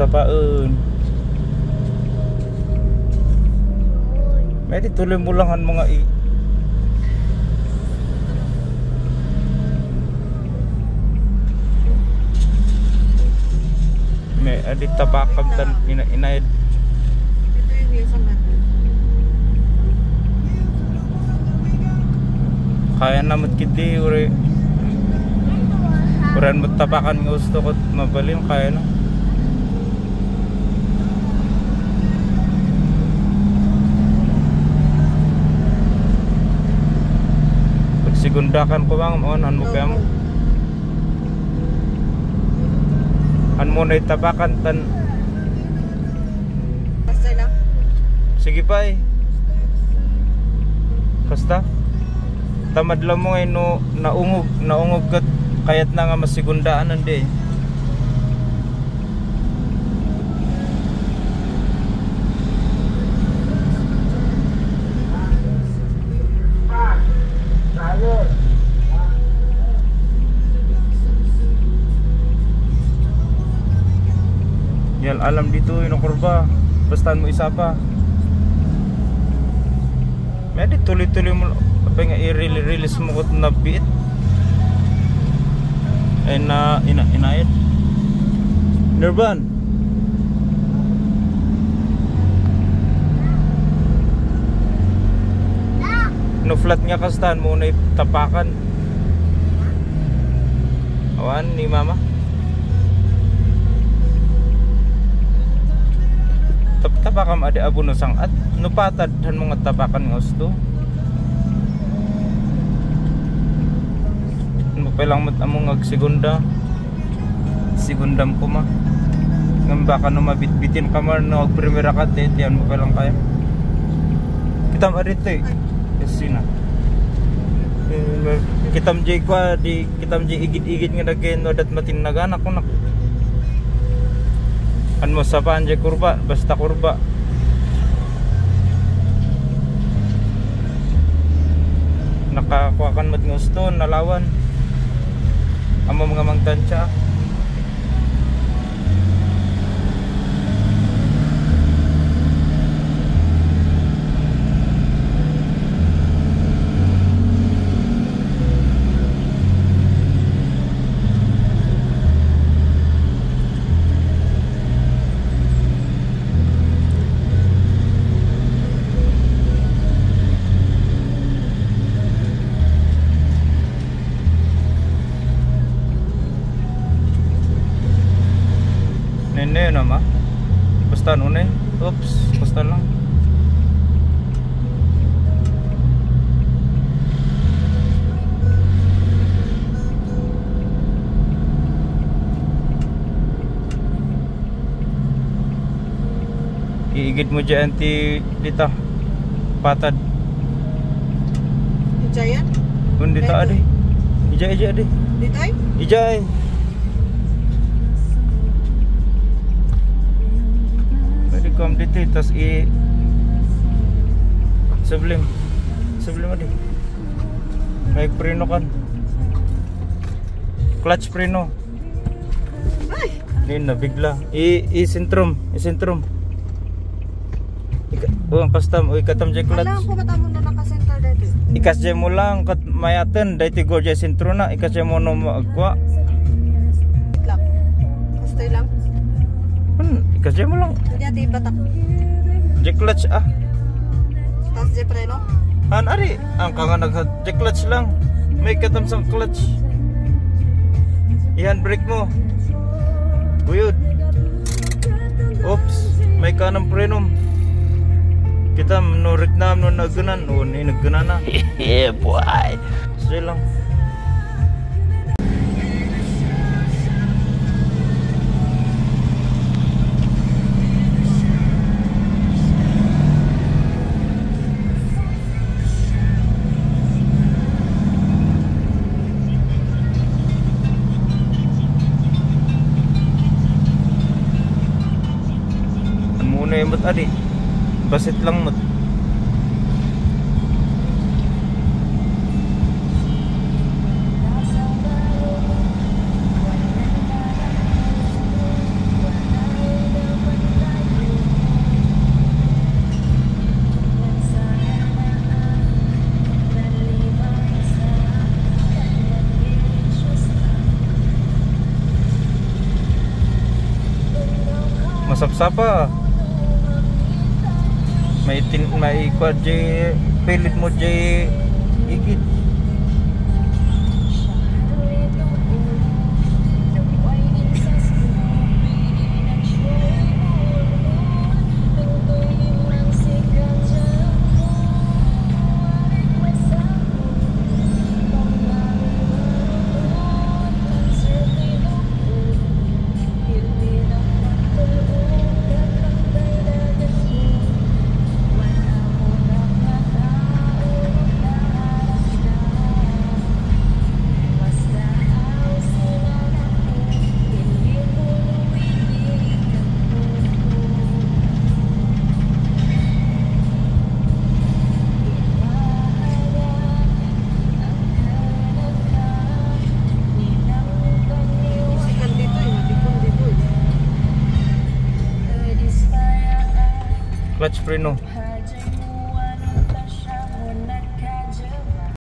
sa paon. May tuloy mo lang ang mga i May adit tabakam tan ina natin. kaya na mat kiti uri Uran mo tabakan gusto ko mabalin kaya na Pag sigundakan ko bang on an mo kaya mo An mo na itabakan tan Basta lang. Sige pa eh Basta Tamad lang mo ngayon no, naungog, naungog kat kayat na nga masigundaan nandi eh. Yung kurba. Bastahan mo isa pa. May tuloy-tuloy mo apa nga i-release mo ko na beat. Ay na ina inayat. Nirban. No flat nga kastan mo na tapakan. Awan ni mama. Tap tapakam ada abo no sang at no patad han mga tapakan nga gusto. Ano pa lang mat among ag segunda. Segundam ko ma. Ngam baka no mabitbitin ka man no ag primera ka te tiyan mo pa lang kaya. Kitam arito eh. Kasi na. Kitam jay kwa di kitam jay igit-igit nga dagay no dat matin nagana ko nak. An mo sa paan kurba basta kurba. Nakakuha kan mat gusto nalawan. Amo mga mangtansya. na yun ama basta ano na yun oops basta lang iigit mo dyan anti dito patad. Ijayan? Undi ta adi. Ijay ijay adi. Ditay? Ijay. Dito eh, tas i Sublim. Sublim adi. May preno kan. Clutch preno. Hindi na bigla. I i sentrum, i sentrum. Oh, custom, o ikatam jay clutch. Alam ko ba't mo na nakasenter dito? Ikas jay mo lang kat mayaten ti go jay sentro na ikas jay mo no. Jay mo lang. Hindi ati batak. Jay clutch ah. Tapos di preno. Han ari, ang kanga nag jay clutch lang. May katam sang clutch. Ihan brake mo. Guyod. Oops, may kanang prenom. Kita menurik na no naganan, no ni naganan na. yeah, boy. Sige lang. na yung nembet ali basit lang met Sapa-sapa May tin may kwa di pilit mo di igit. Dito eh. Clutch free no.